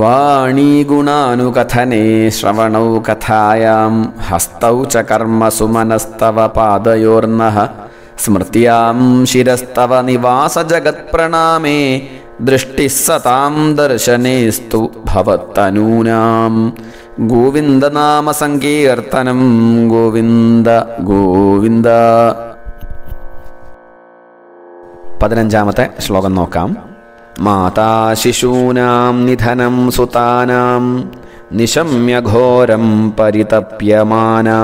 വാണീഗുണാനുകഥനെ ശ്രവണൗ കഥായാം ഹസ്തൗ ച കർമ്മസു മനസ്തവ പാദയോർനഃ സ്മൃത്യാം ശിരസ്തവ നിവാസജഗത്പ്രണാമേ ദൃഷ്ടിः സതാം ദർശനേസ്തു ഭവത്തനൂനാം ഗോവിന്ദനാമസങ്കീർത്തനം ഗോവിന്ദ ഗോവിന്ദ പതിനഞ്ചാമത്തെ ശ്ലോകം നോക്കാം माता शिशूनां निधनं सुतानां निशम्यघोरं परितप्यमाना।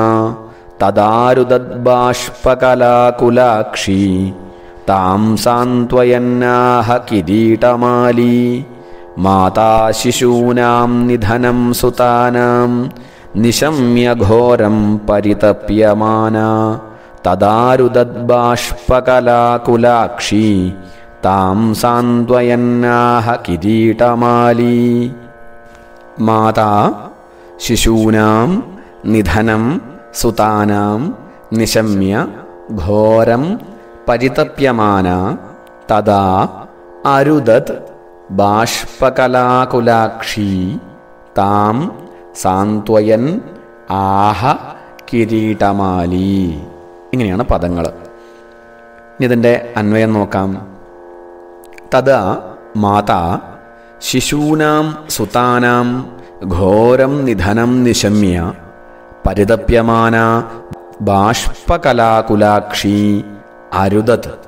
तदारुदद्बाष्पकलाकुलाक्षी तां सान्त्वयन्नाह किरीटमाली माता शिशूनां निधनं सुतानां निशम्यघोरं परितप्यमाना। तदारुदद्बाष्पकलाकुलाक्षी താം സാന്ത്വയന്നാഹ കിരീടമാലി. മാതാ ശിശൂനാം നിധനം സുതാനാം നിശമ്യ ഘോരം പരിതപ്യമാന തദാ അരുദത് ബാഷ്പകലാകുലാക്ഷി. താം സാന്ത്വയൻ ആഹ കിരീടമാലി. ഇങ്ങനെയാണ് പദങ്ങൾ ഇതിന്റെ അന്വയം നോക്കാം. തഥാ മാതാ ശിശൂനാം സുതാനാം ഘോരം നിധനം നിശമ്യ പരിതപ്യമാന ബാഷ്പകലാകുലാക്ഷി അരുദത്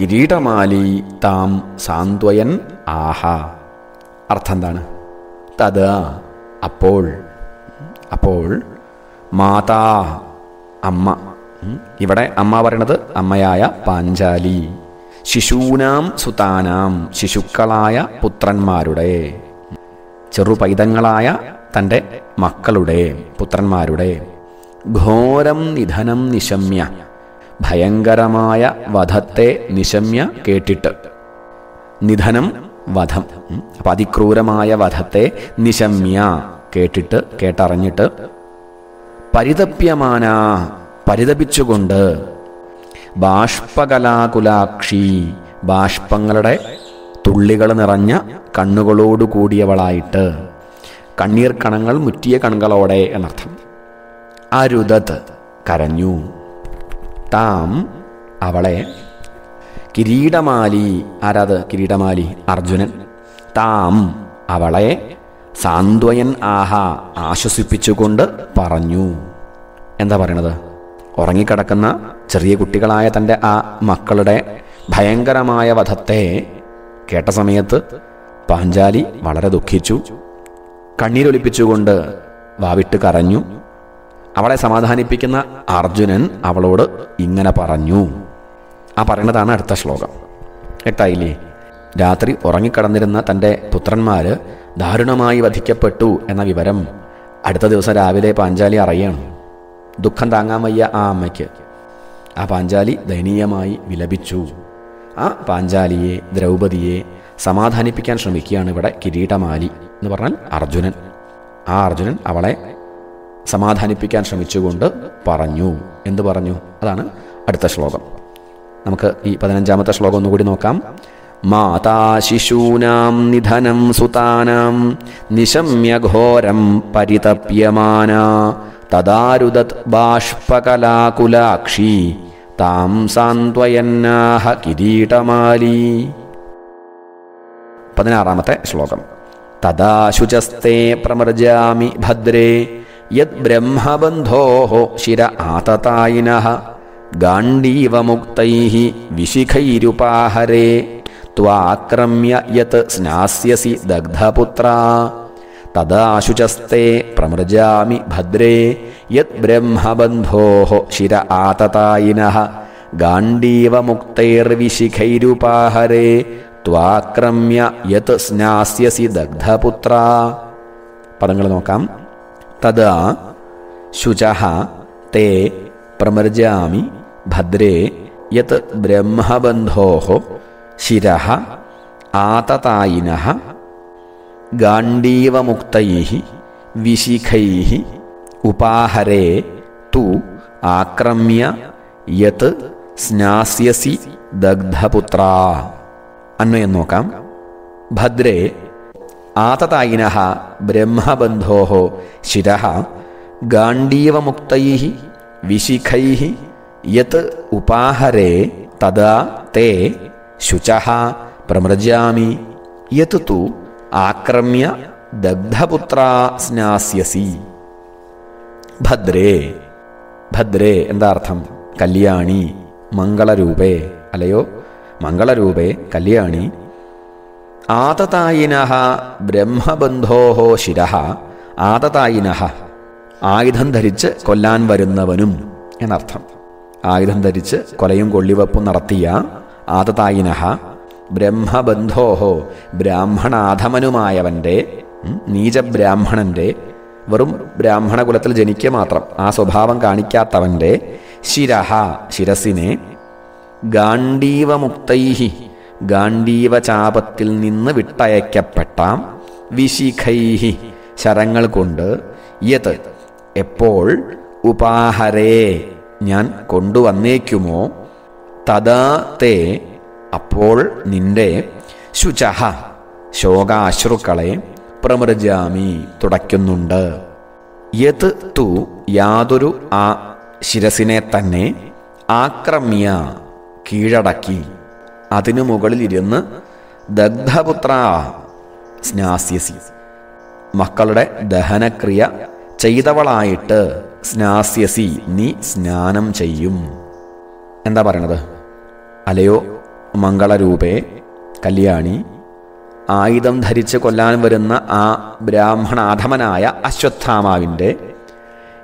കിരീടമാലി താം സാന്ത്വയൻ ആഹ. അർത്ഥം എന്താണ് തത് അപ്പോൾ അപ്പോൾ മാതാ അമ്മ. ഇവിടെ അമ്മ പറയണത് അമ്മയായ പാഞ്ചാലി. ശിശൂനാം സുതാനാം ശിശുക്കളായ പുത്രന്മാരുടെ ചെറുപൈതങ്ങളായ തന്റെ മക്കളുടെ പുത്രന്മാരുടെ ഘോരം നിധനം നിശമ്യ ഭയങ്കരമായ വധത്തെ നിശമ്യ കേട്ടിട്ട് നിധനം വധം. അപ്പൊ അതിക്രൂരമായ വധത്തെ നിശമ്യ കേട്ടിട്ട് കേട്ടറിഞ്ഞിട്ട് പരിതപ്യമാന പരിതപിച്ചുകൊണ്ട് ബാഷ്പകലാകുലാക്ഷി. ബാഷ്പങ്ങളുടെ തുള്ളികൾ നിറഞ്ഞ കണ്ണുകളോടു കൂടിയവളായിട്ട്. കണ്ണീർ കണങ്ങൾ മുറ്റിയ കണ്ണുകളോടെ എന്നർത്ഥം. അരുതത് കരഞ്ഞു. താം അവളെ കിരീടമാലി ആരാത് കിരീടമാലി? അർജുനൻ. താം അവളെ സാന്ത്വയൻ ആഹ ആശ്വസിപ്പിച്ചുകൊണ്ട് പറഞ്ഞു. എന്താ പറയണത്? ഉറങ്ങിക്കിടക്കുന്ന ചെറിയ കുട്ടികളായ തന്റെ ആ മക്കളുടെ ഭയങ്കരമായ വധത്തെ കേട്ട സമയത്ത് പാഞ്ചാലി വളരെ ദുഃഖിച്ചു. കണ്ണീരൊലിപ്പിച്ചുകൊണ്ട് വാവിട്ട് കരഞ്ഞു. അവളെ സമാധാനിപ്പിക്കുന്ന അർജുനൻ അവളോട് ഇങ്ങനെ പറഞ്ഞു. ആ പറയുന്നതാണ് അടുത്ത ശ്ലോകം. കേട്ടായില്ലേ? രാത്രി ഉറങ്ങിക്കടന്നിരുന്ന തന്റെ പുത്രന്മാർ ദാരുണമായി വധിക്കപ്പെട്ടു എന്ന വിവരം അടുത്ത ദിവസം രാവിലെ പാഞ്ചാലി അറിയണം. ദുഃഖം താങ്ങാൻ വയ്യ ആ അമ്മയ്ക്ക്. ആ പാഞ്ചാലി ദയനീയമായി വിലപിച്ചു. ആ പാഞ്ചാലിയെ ദ്രൗപതിയെ സമാധാനിപ്പിക്കാൻ ശ്രമിക്കുകയാണ് ഇവിടെ കിരീടമാലി എന്ന് പറഞ്ഞാൽ അർജുനൻ. ആ അർജുനൻ അവളെ സമാധാനിപ്പിക്കാൻ ശ്രമിച്ചുകൊണ്ട് പറഞ്ഞു എന്ത് പറഞ്ഞു. അതാണ് അടുത്ത ശ്ലോകം. നമുക്ക് ഈ പതിനഞ്ചാമത്തെ ശ്ലോകം ഒന്നുകൂടി നോക്കാം. മാതാ ശിശൂനാം നിധനം സുതാനാം നിശമ്യഘോരം പരിതപ്യമാന തദാരുദത് ബാഷ്പകലാകുലാക്ഷി താം സാന്ത്വയന്നാഹ കിരീടമാലി പതിനാറാമത്തെ ശ്ലോകം തദാശുചസ്തേ പ്രമർജാമി ഭദ്രേ യത് ബ്രഹ്മബന്ധോ ശിര ആതതായിന ഗാണ്ഡീവമുക്തൈ വിശിഖൈരുപാഹരേ ത്വാക്രമ്യ യത് സ്നാസ്യസി ദഗ്ധപുത്ര तदाशुचस्ते प्रमृजामि भद्रे यद्ब्रह्मबन्धोः शिर आततायिनः। गाण्डीवमुक्तैर्विशिखैरुपाहरे त्वाक्रम्य यत् स्नास्यसि दग्धपुत्रा। पदङ्गळुनौकां तदा शुचः ते प्रमृजामि भद्रे यत् ब्रह्मबन्धोः शिरः आततायिनः। ആതതായിന ഗാണ്ഡീവമുക്തൈ വിശിഖൈ ഉപാഹരേ തു ആക്രമ്യ യത് സ്നാസ്യസി ദഗ്ധപുത്ര അന്വയം നോക്കാം. ഭദ്രേ ആതതായിന ബ്രഹ്മബന്ധോ ശിര ഗാണ്ഡീവമുക്തൈ വിശിഖൈ യത് ഉപാഹരേ തദാ തേ ശുച പ്രമൃജാമി യത് തു ആക്രമ്യ ദഗ്ധപുത്രാ സ്നാസ്യസി ഭദ്രേ ഭദ്രേ എന്താ അർത്ഥം? കല്യാണി മംഗളരൂപേ അല്ലയോ? മംഗളരൂപേ കല്യാണി. ആതതായിന ബ്രഹ്മബന്ധോ ശിര. ആതതായിന ആയുധം ധരിച്ച് കൊല്ലാൻ വരുന്നവനും എന്നർത്ഥം. ആയുധം ധരിച്ച് കൊലയും കൊള്ളിവെപ്പും നടത്തിയ ആതതായിന ബ്രഹ്മബന്ധോ ബ്രാഹ്മണാധമനുമായവന്റെ നീചബ്രാഹ്മണന്റെ വെറും ബ്രാഹ്മണകുലത്തിൽ ജനിക്കുക മാത്രം ആ സ്വഭാവം കാണിക്കാത്തവന്റെ ശിരഹ ശിരസിനെ ഗാണ്ഡീവമുക്തൈഹി ഗാണ്ഡീവചാപത്തിൽ നിന്ന് വിട്ടയക്കപ്പെട്ട വിശിഖൈഹി ശരങ്ങൾ കൊണ്ട് യത് എപ്പോൾ ഉപാഹരേ ഞാൻ കൊണ്ടുവന്നേക്കുമോ? തഥാ തേ അപ്പോൾ നിന്റെ ശുചഹ ശോകാശ്രുക്കളെ പ്രമൃജാമി തുടയ്ക്കുന്നുണ്ട്. യത് തു യാതൊരു ആ ശിരസിനെ തന്നെ ആക്രമ്യ കീഴടക്കി. അതിനു മുകളിലിരുന്ന് ദഗ്ധപുത്ര സ്നാസ്യസി. മക്കളുടെ ദഹനക്രിയ ചെയ്തവളായിട്ട് സ്നാസ്യസി നീ സ്നാനം ചെയ്യും. എന്താ പറയണത്? അലയോ മംഗളരൂപേ കല്യാണി. ആയുധം ധരിച്ച് കൊല്ലാൻ വരുന്ന ആ ബ്രാഹ്മണാധമനായ അശ്വത്ഥാമാവിന്റെ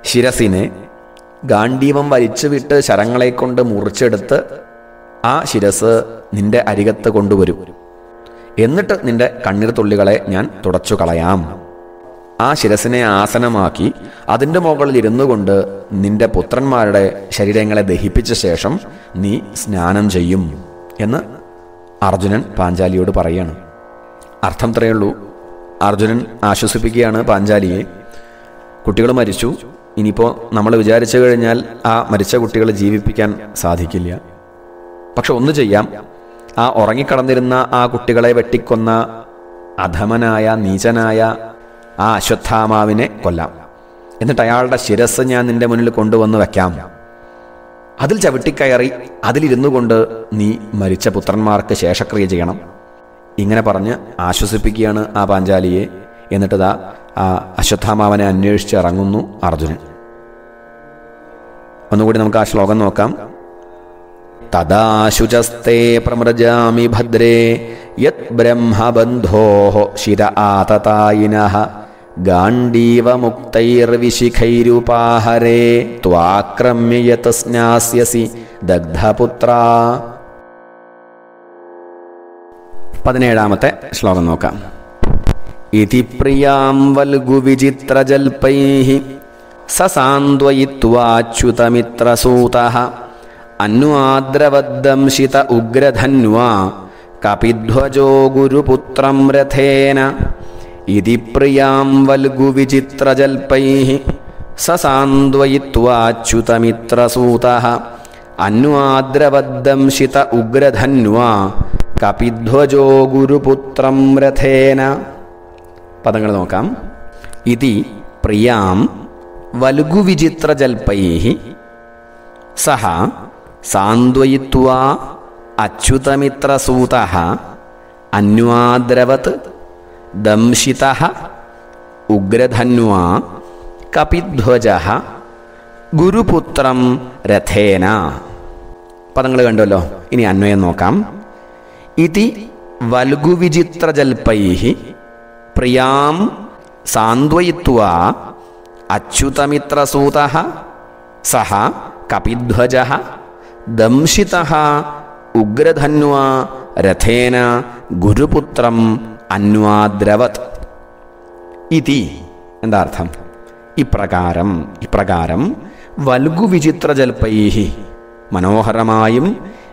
ശിരസിനെ ഗാണ്ഡീവം വലിച്ചു വിട്ട് ശരങ്ങളെ കൊണ്ട് മുറിച്ചെടുത്ത് ആ ശിരസ് നിന്റെ അരികത്ത് കൊണ്ടുവരും. എന്നിട്ട് നിന്റെ കണ്ണീർ തുള്ളികളെ ഞാൻ തുടച്ചു കളയാം. ആ ശിരസിനെ ആസനമാക്കി അതിന്റെ മുകളിൽ ഇരുന്നു കൊണ്ട് നിന്റെ പുത്രന്മാരുടെ ശരീരങ്ങളെ ദഹിപ്പിച്ച ശേഷം നീ സ്നാനം ചെയ്യും. എന്ന് അർജുനൻ പാഞ്ചാലിയോട് പറയുകയാണ് അർത്ഥം ഇത്രയുള്ളൂ അർജുനൻ ആശ്വസിപ്പിക്കുകയാണ് പാഞ്ചാലിയെ. കുട്ടികൾ മരിച്ചു. ഇനിയിപ്പോൾ നമ്മൾ വിചാരിച്ചു കഴിഞ്ഞാൽ ആ മരിച്ച കുട്ടികളെ ജീവിപ്പിക്കാൻ സാധിക്കില്ല. പക്ഷെ ഒന്ന് ചെയ്യാം. ആ ഉറങ്ങിക്കടന്നിരുന്ന ആ കുട്ടികളെ വെട്ടിക്കൊന്ന അധമനായ നീചനായ ആ അശ്വത്ഥാമാവിനെ കൊല്ലാം. എന്നിട്ട് അയാളുടെ ശിരസ് ഞാൻ നിന്റെ മുന്നിൽ കൊണ്ടുവന്ന് വെക്കാം. അതിൽ ചവിട്ടിക്കയറി അതിലിരുന്നു കൊണ്ട് നീ മരിച്ച പുത്രന്മാർക്ക് ശേഷക്രിയ ചെയ്യണം. ഇങ്ങനെ പറഞ്ഞ് ആശ്വസിപ്പിക്കുകയാണ് ആ പാഞ്ചാലിയെ. എന്നിട്ട് ആ അശ്വത്ഥാമാവനെ അന്വേഷിച്ച് ഇറങ്ങുന്നു അർജുനൻ. ഒന്നുകൂടി നമുക്ക് ആ ശ്ലോകം നോക്കാം. തദാശുചസ്തേ പ്രമൃജാമി ഭദ്രേ യത് ബ്രഹ്മബന്ധോ ശിര ആതതായിന. ഗാണ്ഡീവമുക്തൈർവിശിഖൈരുപാഹരേ ത്വാക്രമ്യ യത് സ്നാസ്യസി ദഗ്ധപുത്ര പതിനേഴാമത്തെ ശ്ലോകം നോക്കാം ഇതി പ്രിയാം വൽഗുവിചിത്രജൽപൈ സസാന്ത്വയിത്വാച്യുതമിത്രസൂത അന്വാദ്രവദ്ദംശിത ഉഗ്രധന്വാ കപിധ്വജോ ഗുരുപുത്രം രഥേന ഇതി പ്രിയാം വൽഗുവിചിത്രജൽപൈ സസാന്ത്വയിത്വാച്യുതമിത്രസൂത അന്വാദ്രവദ്ദംശിത ഉഗ്രധന്വാ കപിധ്വജോ ഗുരുപുത്രം രഥേന പദങ്ങൾ നോക്കാം. ഇതി പ്രിയാം വൽഗുവിചിത്രജൽപൈ സഹ സാന്ത്വയിത്വാ അച്യുതമിത്രസൂത അന്വാദ്രവത് ദംശിത ഉഗ്രധന്വാ കപിധ്വജ ഗുരുപുത്രം രഥേന പദങ്ങൾ കണ്ടല്ലോ ഇനി അന്വയം നോക്കാം. ഇതി വൽഗുവിചിത്രജൽപൈ പ്രിയാം സാന്ത്വയിത്വ അച്യുതമിത്രസൂത സഹ കപിധ്വജ ദംശിത ഉഗ്രധന്വാ രഥേന ഗുരുപുത്രം അന്വാദ്രവത്. ഇതി എന്താ അർത്ഥം? ഇപ്രകാരം ഇപ്രകാരം ജൽപ്പൈഹി മനോഹരമായും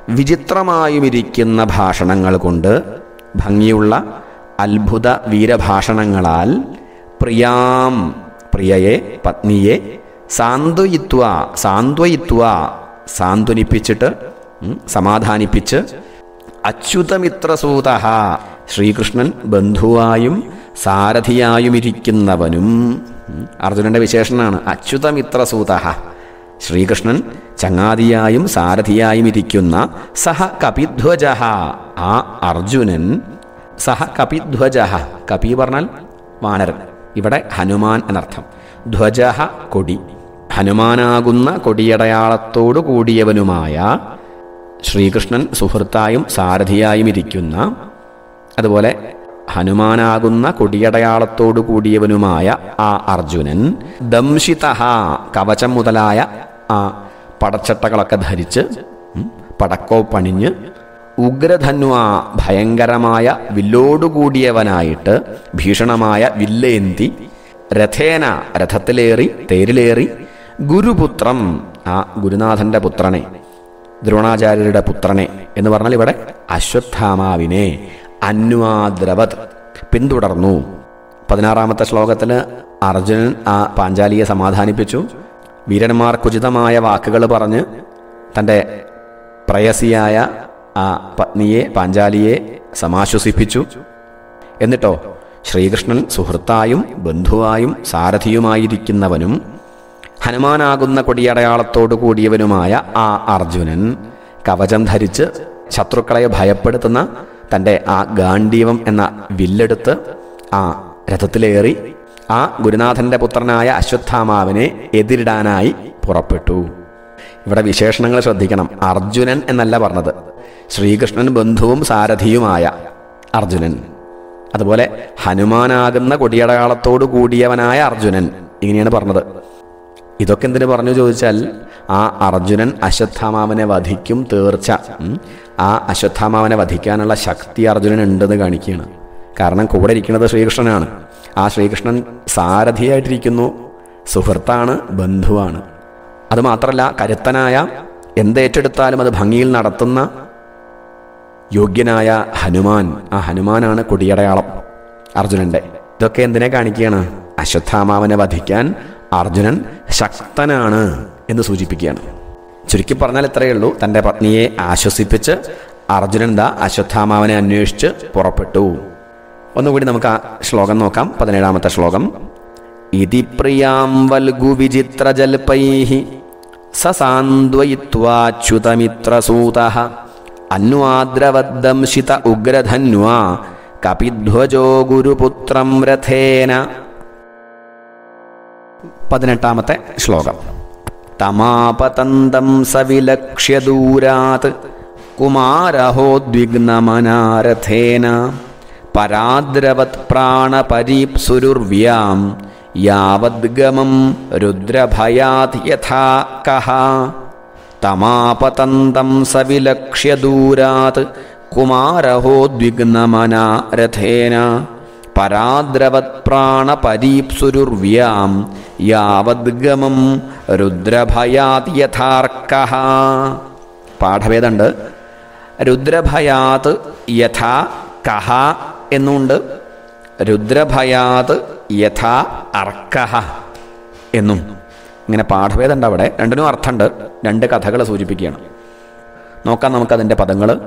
വിചിത്രമായുമിരിക്കുന്ന ഭാഷണങ്ങൾ കൊണ്ട് ഭംഗിയുള്ള അത്ഭുത വീരഭാഷണങ്ങളാൽ പ്രിയാം പ്രിയയെ പത്നിയെ സാന്ത്വയിത്വ സാന്ത്വയിത്വ സാന്ത്വനിപ്പിച്ചിട്ട് സമാധാനിപ്പിച്ച് അച്യുതമിത്രസൂത ശ്രീകൃഷ്ണൻ ബന്ധുവായും സാരഥിയായുമിരിക്കുന്നവനും. അർജുനന്റെ വിശേഷണമാണ്. അച്യുതമിത്രസൂത. ശ്രീകൃഷ്ണൻ ചങ്ങാതിയായും സാരഥിയായും ഇരിക്കുന്ന സഹ കപിധ്വജ ആ അർജുനൻ സഹ കപിധ്വജ കപി പറഞ്ഞാൽ വാനരൻ. ഇവിടെ ഹനുമാൻ എന്നർത്ഥം. ധ്വജ കൊടി. ഹനുമാനാകുന്ന കൊടിയടയാളത്തോടു കൂടിയവനുമായ ശ്രീകൃഷ്ണൻ സുഹൃത്തായും സാരഥിയായും ഇരിക്കുന്ന അതുപോലെ ഹനുമാനാകുന്ന കൊടിയടയാളത്തോടു കൂടിയവനുമായ ആ അർജുനൻ ദംശിത കവചം മുതലായ ആ പടച്ചട്ടകളൊക്കെ ധരിച്ച് പടക്കോ പണിഞ്ഞ് ഉഗ്രധന്വ ഭയങ്കരമായ വില്ലോടുകൂടിയവനായിട്ട് ഭീഷണമായ വില്ലേന്തി രഥേന രഥത്തിലേറി തേരിലേറി ഗുരുപുത്രം ആ ഗുരുനാഥന്റെ പുത്രനെ ദ്രോണാചാര്യരുടെ പുത്രനെ എന്ന് പറഞ്ഞാൽ ഇവിടെ അശ്വത്ഥാമാവിനെ. അന്വാദ്രവത്. പിന്തുടർന്നു. പതിനാറാമത്തെ ശ്ലോകത്തിൽ അർജുനൻ ആ പാഞ്ചാലിയെ സമാധാനിപ്പിച്ചു. വീരന്മാർ വീരന്മാർക്കുചിതമായ വാക്കുകൾ പറഞ്ഞ് തന്റെ പ്രയസിയായ ആ പത്നിയെ പാഞ്ചാലിയെ സമാശ്വസിപ്പിച്ചു. എന്നിട്ടോ ശ്രീകൃഷ്ണൻ സുഹൃത്തായും ബന്ധുവായും സാരഥിയുമായിരിക്കുന്നവനും ഹനുമാനാകുന്ന കൊടിയടയാളത്തോടു കൂടിയവനുമായ ആ അർജുനൻ കവചം ധരിച്ച് ശത്രുക്കളെ ഭയപ്പെടുത്തുന്ന തന്റെ ആ ഗാന്ഡീവം എന്ന വില്ലെടുത്ത് ആ രഥത്തിലേറി ആ ഗുരുനാഥന്റെ പുത്രനായ അശ്വത്ഥാമാവിനെ എതിരിടാനായി പുറപ്പെട്ടു. ഇവിടെ വിശേഷണങ്ങൾ ശ്രദ്ധിക്കണം. അർജുനൻ എന്നല്ല പറഞ്ഞത്. ശ്രീകൃഷ്ണൻ ബന്ധുവും സാരഥിയുമായ അർജുനൻ. അതുപോലെ ഹനുമാനാകുന്ന കൊടിയടയാളത്തോടു കൂടിയവനായ അർജുനൻ ഇങ്ങനെയാണ് പറഞ്ഞത്. ഇതൊക്കെ എന്തിനു പറഞ്ഞു ചോദിച്ചാൽ ആ അർജുനൻ അശ്വത്ഥാമാവിനെ വധിക്കും തീർച്ച. ആ അശ്വത്ഥാമാവനെ വധിക്കാനുള്ള ശക്തി അർജുനൻ ഉണ്ടെന്ന് കാണിക്കുകയാണ്. കാരണം കൂടെ ഇരിക്കുന്നത് ശ്രീകൃഷ്ണനാണ്. ആ ശ്രീകൃഷ്ണൻ സാരഥിയായിട്ടിരിക്കുന്നു. സുഹൃത്താണ് ബന്ധുവാണ്. അതുമാത്രമല്ല കരുത്തനായ എന്തേറ്റെടുത്താലും അത് ഭംഗിയിൽ നടത്തുന്ന യോഗ്യനായ ഹനുമാൻ. ആ ഹനുമാനാണ് കൊടിയടയാളം അർജുനന്റെ. ഇതൊക്കെ എന്തിനെ കാണിക്കുകയാണ്? അശ്വത്ഥാമാവനെ വധിക്കാൻ അർജുനൻ ശക്തനാണ് എന്ന് സൂചിപ്പിക്കുകയാണ്. ചുരുക്കി പറഞ്ഞാൽ ഇത്രയേ ഉള്ളൂ. തന്റെ പത്നിയെ ആശ്വസിപ്പിച്ച് അർജുനൻ ദാ അശ്വത്ഥാമാവനെ അന്വേഷിച്ച് പുറപ്പെട്ടു. ഒന്നുകൂടി നമുക്ക് ആ ശ്ലോകം നോക്കാം. പതിനേഴാമത്തെ ശ്ലോകം. ഇതി പ്രിയാം വൽഗു വിചിത്ര വിചിത്രജൽപൈ സസാന്ദ്വയിത്വാച്യുതമിത്രസൂത അന്വാദ്രവദ്ദംശിത ഉഗ്രധന്വാ കപിധ്വജോ ഗുരുപുത്രം രഥേന. പതിനെട്ടാമത്തെ ശ്ലോകം. तमापतन्दं सविलक्ष्यदूरात् कुमारहोद्विग्नमनारथेन पराद्रवत्प्राणपरीप्सुरुर्व्यां यावद्गमं रुद्रभयात् यथा कः। तमापतन्तं सविलक्ष्य दूरात्। कुमारहोद्विग्नमना रथेन പരാദ്രവത് പ്രാണപരീപ്സുരുർവ്യാം യാവദ്ഗമം രുദ്രഭയാത് യഥാർക്കഹ പാഠഭേദമുണ്ട് രുദ്രഭയാത് യഥാ കഹ എന്നുണ്ട്. രുദ്രഭയാത് യഥാ അർക്കഹ എന്നും. ഇങ്ങനെ പാഠഭേദമുണ്ട് അവിടെ. രണ്ടിനും അർത്ഥമുണ്ട് രണ്ട് കഥകൾ സൂചിപ്പിക്കുകയാണ്. നോക്കാം നമുക്കതിന്റെ പദങ്ങൾ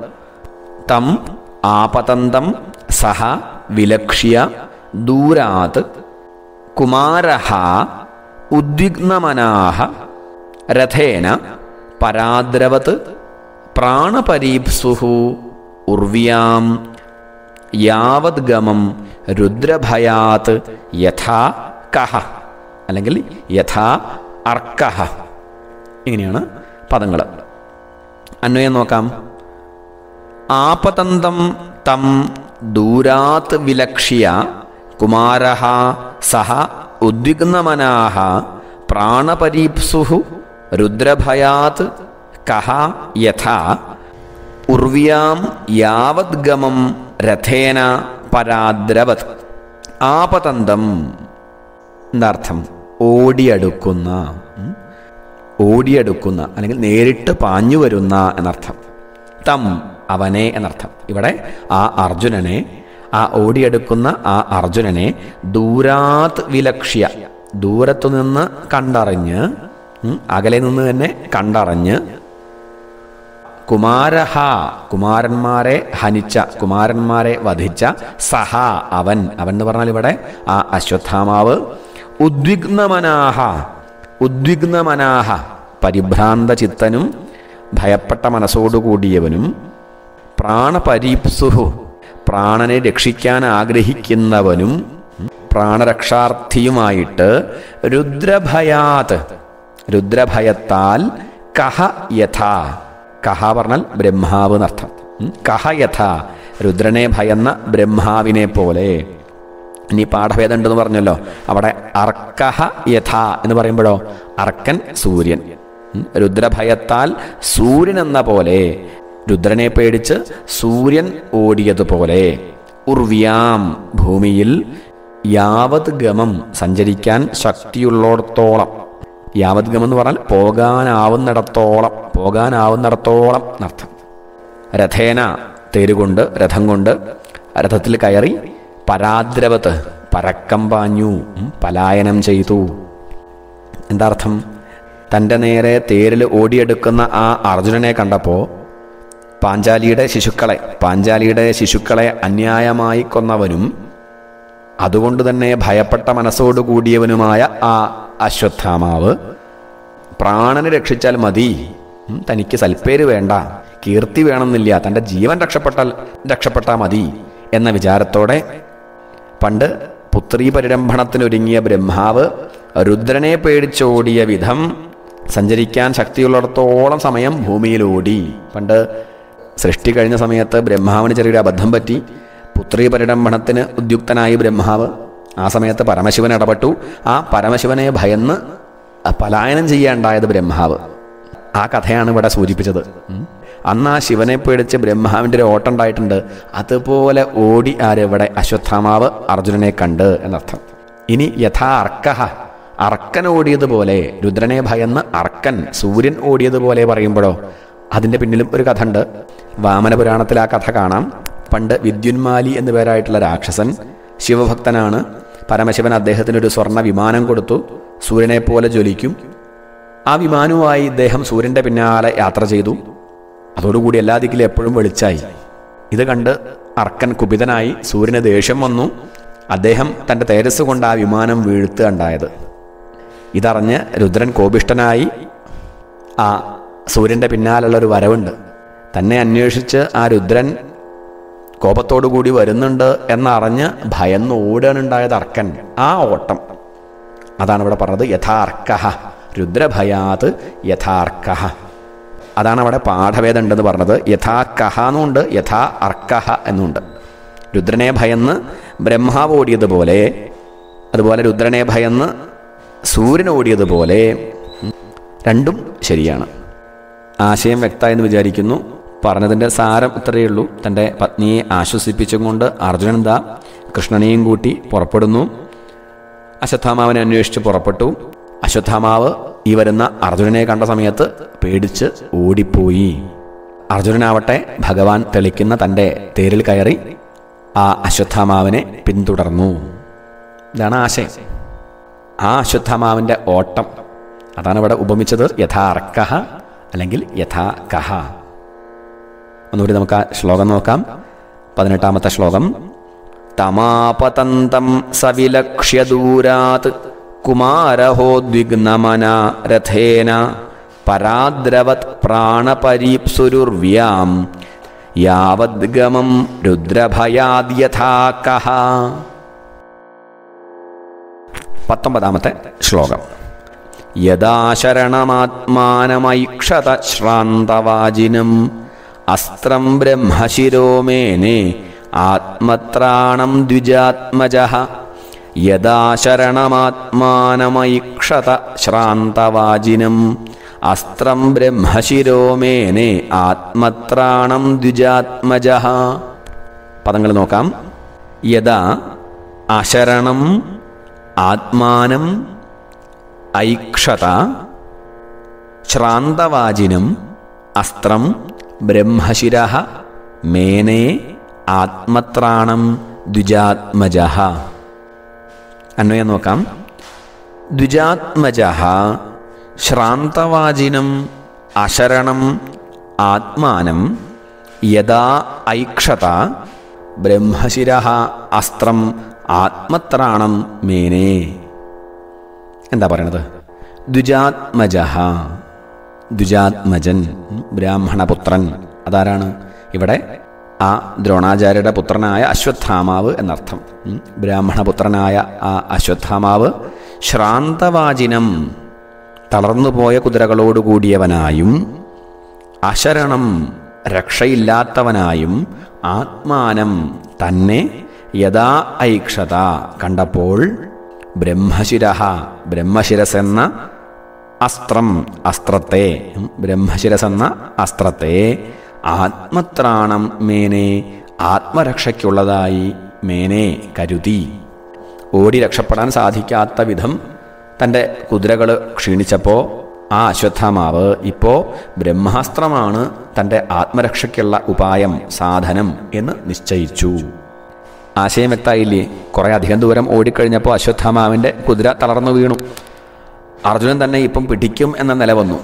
തം ആപതന്തം സഹ വിലക്ഷ്യ ദൂരാത് കുമാരഹ ഉദ്വിഗ്നമനാഹ രഥേന പരാദ്രവത് പ്രാണപരീപ്സുഹു ഉർവ്യാം യാവദ്ഗമം രുദ്രഭയാത് യഥാ കഹ അല്ലെങ്കിൽ യഥാ അർക്കഹ. ഇങ്ങനെയാണ് പദങ്ങൾ. അന്വയം നോക്കാം. ആപതന്തം തം ദൂരാത് വിലക്ഷ്യ കുമാരഹ സഹ ഉദ്വിഗ്നമനാഹ പ്രാണപരീപ്സുഹു രുദ്രഭയാത് കഹ യഥാ. ഉർവ്യാം യാവദ്ഗമം രഥേന പരാദ്രവത്. ആപതന്തം. എന്താർത്ഥം ഓടിയടുക്കുന്ന? ഓടിയടുക്കുന്ന അല്ലെങ്കിൽ നേരിട്ട് പാഞ്ഞു വരുന്ന എന്നർത്ഥം. തം അവനെ എന്നർത്ഥം. ഇവിടെ ആ അർജുനനെ ആ ഓടിയെടുക്കുന്ന ആ അർജുനനെ ദൂരാത് വിലക്ഷ്യ. ദൂരത്തു നിന്ന് കണ്ടറിഞ്ഞ് അകലെ നിന്ന് തന്നെ കണ്ടറിഞ്ഞ് കുമാരഹ കുമാരന്മാരെ ഹനിച്ച കുമാരന്മാരെ വധിച്ച സഹ അവൻ. അവൻ എന്ന് പറഞ്ഞാൽ ഇവിടെ ആ അശ്വത്ഥാമാവ്. ഉദ്വിഗ്നമനാഹ ഉദ്വിഗ്നമനാഹ. പരിഭ്രാന്ത ചിത്തനും ഭയപ്പെട്ട മനസ്സോടുകൂടിയവനും പ്രാണപരീപ്സുഹു. പ്രാണനെ രക്ഷിക്കാൻ ആഗ്രഹിക്കുന്നവനും പ്രാണരക്ഷാർത്ഥിയുമായിട്ട് രുദ്രഭയാത്. രുദ്രഭയത്താൽ കഹ യഥ. കഹ പറഞ്ഞാൽ ബ്രഹ്മാവ് എന്നർത്ഥം. കഹ യഥ. രുദ്രനെ ഭയന്ന ബ്രഹ്മാവിനെ പോലെ. ഇനി പാഠഭേദം ഉണ്ടെന്ന് പറഞ്ഞല്ലോ. അവിടെ അർക്കഹ യഥ എന്ന് പറയുമ്പോഴോ? അർക്കൻ സൂര്യൻ. രുദ്രഭയത്താൽ സൂര്യൻ എന്ന പോലെ. രുദ്രനെ പേടിച്ച് സൂര്യൻ ഓടിയതുപോലെ ഉർവ്യാം ഭൂമിയിൽ യാവത് ഗമം സഞ്ചരിക്കാൻ ശക്തിയുള്ളിടത്തോളം. യാവത് ഗമം എന്ന് പറഞ്ഞാൽ പോകാനാവുന്നിടത്തോളം പോകാനാവുന്നിടത്തോളം എന്നർത്ഥം. രഥേന തേരുകൊണ്ട് രഥം കൊണ്ട് രഥത്തിൽ കയറി പരാദ്രവത്ത് പരക്കം പാഞ്ഞു പലായനം ചെയ്തു. എന്താർത്ഥം? തന്റെ നേരെ തേരിൽ ഓടിയെടുക്കുന്ന ആ അർജുനനെ കണ്ടപ്പോൾ പാഞ്ചാലിയുടെ ശിശുക്കളെ പാഞ്ചാലിയുടെ ശിശുക്കളെ അന്യായമായി കൊന്നവനും അതുകൊണ്ട് തന്നെ ഭയപ്പെട്ട മനസ്സോടുകൂടിയവനുമായ ആ അശ്വത്ഥാമാവ് പ്രാണനെ രക്ഷിച്ചാൽ മതി. തനിക്ക് സൽപ്പേര് വേണ്ട കീർത്തി വേണമെന്നില്ല തന്റെ ജീവൻ രക്ഷപ്പെട്ടാൽ രക്ഷപ്പെട്ടാൽ മതി എന്ന വിചാരത്തോടെ പണ്ട് പുത്രീ പരിരംഭണത്തിനൊരുങ്ങിയ ബ്രഹ്മാവ് രുദ്രനെ പേടിച്ചോടിയ വിധം സഞ്ചരിക്കാൻ ശക്തിയുള്ളിടത്തോളം സമയം ഭൂമിയിലോടി. പണ്ട് സൃഷ്ടി കഴിഞ്ഞ സമയത്ത് ബ്രഹ്മാവിന് ചെറിയൊരു അബദ്ധം പറ്റി. പുത്രീ പരിരംഭണത്തിന് ഉദ്യുക്തനായി ബ്രഹ്മാവ് ആ സമയത്ത് പരമശിവൻ ഇടപെട്ടു. ആ പരമശിവനെ ഭയന്ന് പലായനം ചെയ്യാണ്ടായത് ബ്രഹ്മാവ്. ആ കഥയാണ് ഇവിടെ സൂചിപ്പിച്ചത്. അന്ന് ആ ശിവനെ പേടിച്ച് ബ്രഹ്മാവിന്റെ ഒരു ഓട്ടം ഉണ്ടായിട്ടുണ്ട്. അതുപോലെ ഓടി ആരെവിടെ അശ്വത്ഥാമാവ് അർജുനനെ കണ്ട് എന്നർത്ഥം. ഇനി യഥാ അർക്കഹ. അർക്കൻ ഓടിയതുപോലെ രുദ്രനെ ഭയന്ന് അർക്കൻ സൂര്യൻ ഓടിയതുപോലെ പറയുമ്പോഴോ? അതിന്റെ പിന്നിലും ഒരു കഥ ഉണ്ട്. വാമനപുരാണത്തിൽ ആ കഥ കാണാം. പണ്ട് വിദ്യുന്മാലി എന്നു പേരായിട്ടുള്ള രാക്ഷസൻ ശിവഭക്തനാണ്. പരമശിവൻ അദ്ദേഹത്തിന് ഒരു സ്വർണ വിമാനം കൊടുത്തു. സൂര്യനെ പോലെ ജ്വലിക്കും. ആ വിമാനവുമായി ഇദ്ദേഹം സൂര്യന്റെ പിന്നാലെ യാത്ര ചെയ്തു. അതോടുകൂടി എല്ലാ ദിക്കിലും എപ്പോഴും വെളിച്ചായി. ഇത് കണ്ട് അർക്കൻ കുപിതനായി സൂര്യന് ദേഷ്യം വന്നു. അദ്ദേഹം തന്റെ തേജസ് കൊണ്ട് ആ വിമാനം വീഴ്ത്തുക ഉണ്ടായത് ഇതറിഞ്ഞ് രുദ്രൻ കോപിഷ്ടനായി ആ സൂര്യന്റെ പിന്നാലുള്ള ഒരു വരവുണ്ട്. തന്നെ അന്വേഷിച്ച് ആ രുദ്രൻ കൂടി വരുന്നുണ്ട് എന്നറിഞ്ഞ് ഭയന്ന് ഓടാനുണ്ടായത് അർക്കൻ. ആ ഓട്ടം. അതാണ് ഇവിടെ പറഞ്ഞത് യഥാർക്കഹ. രുദ്രഭയാത് യഥാർക്കഹ. അതാണ് അവിടെ പാഠഭേദം ഉണ്ടെന്ന് പറഞ്ഞത്. യഥാ കഹ എന്നുണ്ട് യഥാ അർക്കഹ എന്നുണ്ട്. രുദ്രനെ ഭയന്ന് ബ്രഹ്മാവ് ഓടിയതുപോലെ അതുപോലെ രുദ്രനെ ഭയന്ന് സൂര്യൻ ഓടിയതുപോലെ രണ്ടും ശരിയാണ്. ആശയം വ്യക്തമായെന്ന് വിചാരിക്കുന്നു. പറഞ്ഞതിന്റെ സാരം ഇത്രയേ ഉള്ളൂ. തന്റെ പത്നിയെ ആശ്വസിപ്പിച്ചുകൊണ്ട് അർജുനൻ കൃഷ്ണനെയും കൂട്ടി പുറപ്പെടുന്നു. അശ്വത്ഥാമാവിനെ അന്വേഷിച്ച് പുറപ്പെട്ടു. അശ്വത്ഥാമാവ് ഈ വരുന്ന അർജുനനെ കണ്ട സമയത്ത് പേടിച്ച് ഓടിപ്പോയി. അർജുനനാവട്ടെ ഭഗവാൻ തെളിക്കുന്ന തന്റെ തേരിൽ കയറി ആ അശ്വത്ഥാമാവിനെ പിന്തുടർന്നു. ഇതാണ് ആശയം. ആ അശ്വത്ഥാമാവിന്റെ ഓട്ടം. അതാണ് ഇവിടെ ഉപമിച്ചത്. യഥാർക്കഹ അല്ലെങ്കിൽ യഥാ കഹ ഒന്നുകൂടി നമുക്ക് ആ ശ്ലോകം നോക്കാം. പതിനെട്ടാമത്തെ ശ്ലോകം. തമാപതന്തം സവിലക്ഷ്യ ദൂരാത് കുമാരഹോദ്വിഗ്നമന രഥേന പരാദ്രവത് പ്രാണപരീപ്സുരുർവ്യാം യാവദ്ഗമം രുദ്രഭയാദ്യഥാ കഹ. പത്തൊമ്പതാമത്തെ ശ്ലോകം. യഥാ ശരണമാത്മാനമൈക്ഷത ശ്രാന്തവാജിനം അസ്ത്രം ബ്രഹ്മശിരോമേനെ ആത്മത്രാണം ദ്വിജാത്മജ. യഥാ ശരണമാത്മാനമൈക്ഷത ശ്രാന്തവാജിനം അസ്ത്രം ബ്രഹ്മശിരോമേനെ ആത്മത്രാണം ദ്വിജാത്മജ. പദങ്ങൾ നോക്കാം. യഥാ അശരണം ആത്മാനം ഐക്ഷത ശ്രാന്തവാചിനം അസ്ത്രം ബ്രഹ്മശിര മേനേ ആത്മത്രാണം ദ്വിജാത്മജ. അന്വയം നോക്കാം. ദ്വിജാത്മജ ശ്രാന്തവാചിനം അശരണം ആത്മാനം യഥാ ഐക്ഷത ബ്രഹ്മശിര അസ്ത്രം ആത്മത്രാണം മേനേ. എന്താ പറയണത്? ദ്വിജാത്മജ ദ്വിജാത്മജൻ ബ്രാഹ്മണപുത്രൻ. അതാരാണ്? ഇവിടെ ആ ദ്രോണാചാര്യയുടെ പുത്രനായ അശ്വത്ഥാമാവ് എന്നർത്ഥം. ബ്രാഹ്മണപുത്രനായ ആ അശ്വത്ഥാമാവ് ശ്രാന്തവാചിനം തളർന്നുപോയ കുതിരകളോടുകൂടിയവനായും അശരണം രക്ഷയില്ലാത്തവനായും ആത്മാനം തന്നെ യഥാ ഐക്ഷത കണ്ടപ്പോൾ ബ്രഹ്മശിര ബ്രഹ്മശിരസ് എന്ന അസ്ത്രം അസ്ത്രത്തെ. ബ്രഹ്മശിരസെന്ന ബ്രഹ്മശിരസ് അസ്ത്രത്തെ. ആത്മത്രാണം മേനെ ആത്മരക്ഷയ്ക്കുള്ളതായി മേനെ കരുതി. ഓടി രക്ഷപ്പെടാൻ സാധിക്കാത്ത വിധം തന്റെ കുതിരകൾ ക്ഷീണിച്ചപ്പോൾ ആ അശ്വത്ഥാമാവ് ഇപ്പോൾ ബ്രഹ്മാസ്ത്രമാണ് തന്റെ ആത്മരക്ഷയ്ക്കുള്ള ഉപായം സാധനം എന്ന് നിശ്ചയിച്ചു. ആശയം വ്യക്തമായില്ലേ? കുറേ അധികം ദൂരം ഓടിക്കഴിഞ്ഞപ്പോൾ അശ്വത്ഥാമാവിന്റെ കുതിര തളർന്നു വീണു. അർജുനൻ തന്നെ ഇപ്പം പിടിക്കും എന്ന നില വന്നു.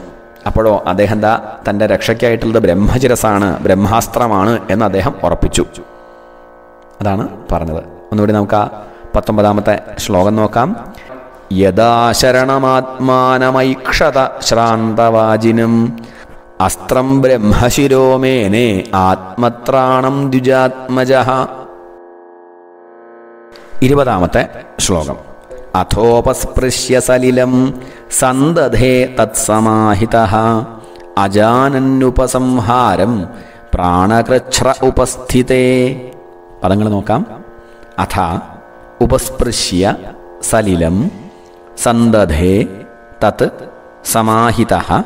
അപ്പോഴോ അദ്ദേഹം ദാ തന്റെ രക്ഷയ്ക്കായിട്ടുള്ളത് ബ്രഹ്മചിരസാണ് ബ്രഹ്മാസ്ത്രമാണ് എന്ന് അദ്ദേഹം ഉറപ്പിച്ചു. അതാണ് പറഞ്ഞത്. ഒന്നുകൂടി നമുക്ക് ആ പത്തൊമ്പതാമത്തെ ശ്ലോകം നോക്കാം. യഥാശരണമാത്മാനമൈക്ഷത ശ്രാന്തവാചിനും അസ്ത്രം ബ്രഹ്മശിരോമേനെ ആത്മത്രാണം ദ്വിജാത്മജ. ഇരുപതാമത്തെ ശ്ലോകം. അഥോപസ്പൃശ്യ സലിലം സന്തധേ തത്സമാഹിത അജാനന്നുപസംഹാരം പ്രാണകൃച്ഛ്ര ഉപസ്ഥിതേ. പദങ്ങൾ നോക്കാം. അഥ ഉപസ്പൃശ്യ സലിലം സന്തധേ തത് സമാഹിത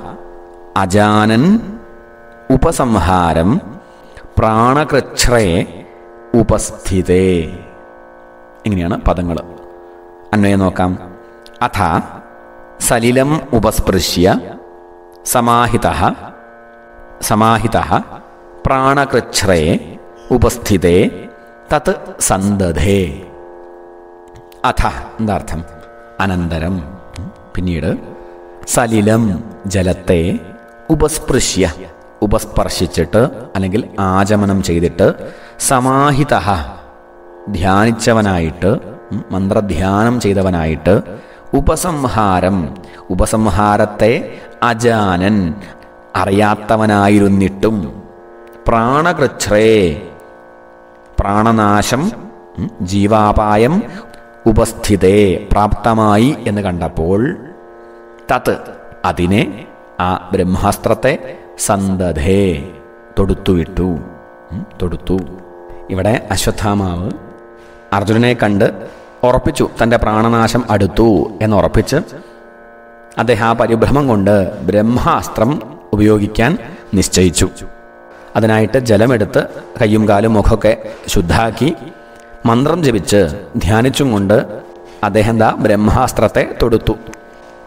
അജാനൻ ഉപസംഹാരം പ്രാണകൃച്ഛ്രേ ഉപസ്ഥിതേ. ഇങ്ങനെയാണ് പദങ്ങൾ. അന്വയം നോക്കാം. അഥ സലിലം ഉപസ്പൃശ്യ സമാഹിത സമാഹിത പ്രാണകൃച്ഛ്രയെ ഉപസ്ഥിതേ തത് സന്തധേ. അഥ എന്താർത്ഥം? അനന്തരം. പിന്നീട് സലിലം ജലത്തെ ഉപസ്പൃശ്യ ഉപസ്പർശിച്ചിട്ട് അല്ലെങ്കിൽ ആചമനം ചെയ്തിട്ട് സമാഹിത ധ്യാനിച്ചവനായിട്ട് മന്ത്രധ്യാനം ചെയ്തവനായിട്ട് ഉപസംഹാരം ഉപസംഹാരത്തെ അജാനൻ അറിയാത്തവനായിരുന്നിട്ടും പ്രാണകൃച്ഛ്രേ പ്രാണനാശം ജീവാപായം ഉപസ്ഥിതേ പ്രാപ്തമായി എന്ന് കണ്ടപ്പോൾ തത് അതിനെ ആ ബ്രഹ്മാസ്ത്രത്തെ സന്തതേ തൊടുത്തുവിട്ടു തൊടുത്തു. ഇവിടെ അശ്വത്ഥാമാവ് അർജുനനെ കണ്ട് ഉറപ്പിച്ചു തന്റെ പ്രാണനാശം അടുത്തു എന്ന് ഉറപ്പിച്ച് അദ്ദേഹം ആ പരിഭ്രമം കൊണ്ട് ബ്രഹ്മാസ്ത്രം ഉപയോഗിക്കാൻ നിശ്ചയിച്ചു. അതിനായിട്ട് ജലമെടുത്ത് കയ്യും കാലും മുഖമൊക്കെ ശുദ്ധാക്കി മന്ത്രം ജപിച്ച് ധ്യാനിച്ചും കൊണ്ട് അദ്ദേഹം ദാ ബ്രഹ്മാസ്ത്രത്തെ തൊടുത്തു.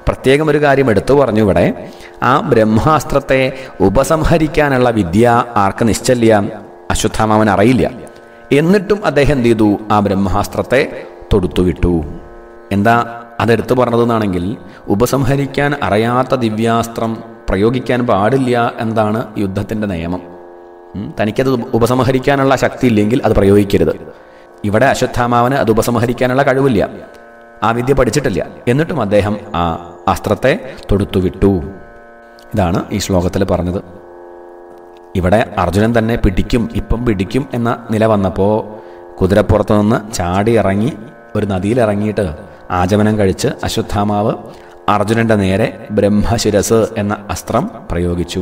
പ്രത്യേകം ഒരു കാര്യം എടുത്തു പറഞ്ഞു ഇവിടെ ആ ബ്രഹ്മാസ്ത്രത്തെ ഉപസംഹരിക്കാനുള്ള വിദ്യ ആർക്ക് നിശ്ചല്യ? അശ്വത്ഥാമാവൻ അറിയില്ല. എന്നിട്ടും അദ്ദേഹം എന്ത് ചെയ്തു? ആ ബ്രഹ്മാസ്ത്രത്തെ തൊടുത്തുവിട്ടു. എന്താ? അതെടുത്തു പറഞ്ഞതെന്നാണെങ്കിൽ ഉപസംഹരിക്കാൻ അറിയാത്ത ദിവ്യാസ്ത്രം പ്രയോഗിക്കാൻ പാടില്ല എന്നതാണ് യുദ്ധത്തിന്റെ നിയമം. തനിക്കത് ഉപസംഹരിക്കാനുള്ള ശക്തി ഇല്ലെങ്കിൽ അത് പ്രയോഗിക്കരുത്. ഇവിടെ അശ്വത്ഥാമാവന് അത് ഉപസംഹരിക്കാനുള്ള കഴിവില്ല. ആ വിദ്യ പഠിച്ചിട്ടില്ല. എന്നിട്ടും അദ്ദേഹം ആ അസ്ത്രത്തെ തൊടുത്തുവിട്ടു. ഇതാണ് ഈ ശ്ലോകത്തിൽ പറഞ്ഞത്. ഇവിടെ അർജുനൻ തന്നെ പിടിക്കും ഇപ്പം പിടിക്കും എന്ന നില വന്നപ്പോൾ കുതിരപ്പുറത്തു നിന്ന് ചാടി ഇറങ്ങി ഒരു നദിയിൽ നദിയിലിറങ്ങിയിട്ട് ആചമനം കഴിച്ച് അശ്വത്ഥാമാവ് അർജുനന്റെ നേരെ ബ്രഹ്മശിരസ് എന്ന അസ്ത്രം പ്രയോഗിച്ചു.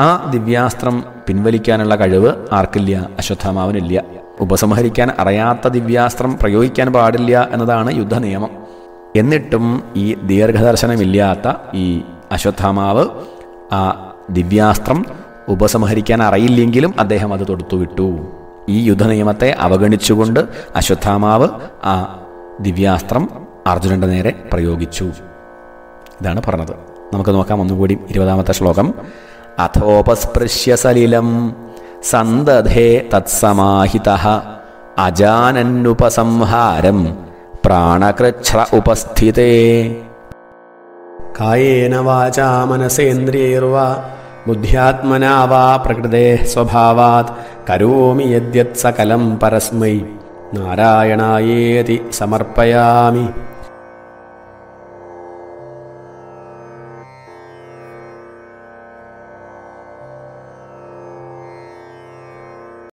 ആ ദിവ്യാസ്ത്രം പിൻവലിക്കാനുള്ള കഴിവ് ആർക്കില്ല അശ്വത്ഥാമാവിനില്ല. ഉപസംഹരിക്കാൻ അറിയാത്ത ദിവ്യാസ്ത്രം പ്രയോഗിക്കാൻ പാടില്ല എന്നതാണ് യുദ്ധ നിയമം എന്നിട്ടും ഈ ദീർഘദർശനമില്ലാത്ത ഈ അശ്വത്ഥാമാവ് ആ ദിവ്യാസ്ത്രം ഉപസംഹരിക്കാൻ അറിയില്ലെങ്കിലും അദ്ദേഹം അത് തൊടുത്തുവിട്ടു. ഈ യുദ്ധനിയമത്തെ അവഗണിച്ചുകൊണ്ട് അശ്വത്ഥാമാവ് ആ ദിവ്യാസ്ത്രം അർജുനന്റെ നേരെ പ്രയോഗിച്ചു. ഇതാണ് പറഞ്ഞത്. നമുക്ക് നോക്കാം ഒന്നുകൂടി ഇരുപതാമത്തെ ശ്ലോകം. അഥോപസ്പൃശ്യ സലിലം സന്തധേ തത്സമാഹിത അജാനന്നുപസംഹാരം പ്രാണകൃച്ഛ്ര ഉപസ്ഥിതേ. കായേന വാചാ മനസേന്ദ്രിയൈർവാ बुद्ध्यात्मना वा प्रकृतेः स्वभावात् करोमि यद्यत्सकलं परस्मै। नारायणायेति समर्पयामि।